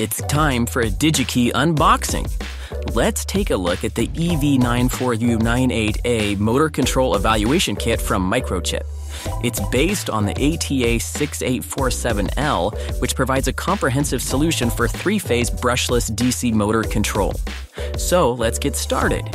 It's time for a DigiKey unboxing. Let's take a look at the EV94U98A Motor Control Evaluation Kit from Microchip. It's based on the ATA6847L, which provides a comprehensive solution for three-phase brushless DC motor control. So let's get started.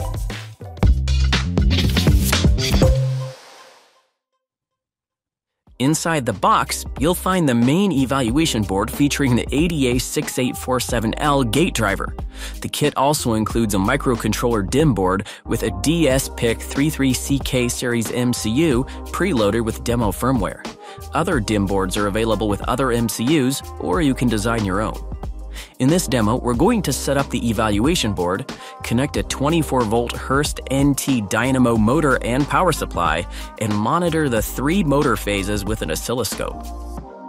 Inside the box, you'll find the main evaluation board featuring the ADA 6847L gate driver. The kit also includes a microcontroller DIM board with a dsPIC 33CK series MCU preloaded with demo firmware. Other DIM boards are available with other MCUs, or you can design your own. In this demo, we're going to set up the evaluation board, connect a 24-volt Hurst NT dynamo motor and power supply, and monitor the three motor phases with an oscilloscope.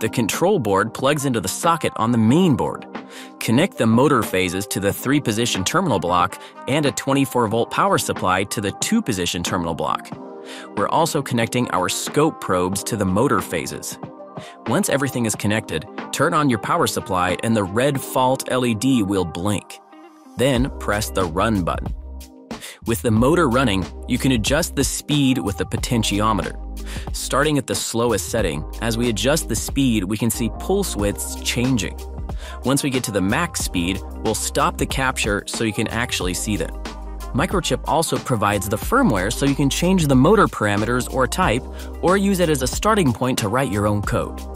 The control board plugs into the socket on the main board. Connect the motor phases to the 3-position terminal block and a 24-volt power supply to the 2-position terminal block. We're also connecting our scope probes to the motor phases. Once everything is connected, turn on your power supply and the red fault LED will blink. Then press the Run button. With the motor running, you can adjust the speed with the potentiometer. Starting at the slowest setting, as we adjust the speed, we can see pulse widths changing. Once we get to the max speed, we'll stop the capture so you can actually see them. Microchip also provides the firmware so you can change the motor parameters or type, or use it as a starting point to write your own code.